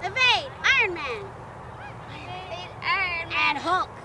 Evade Iron Man. Evade Iron Man. And Hulk.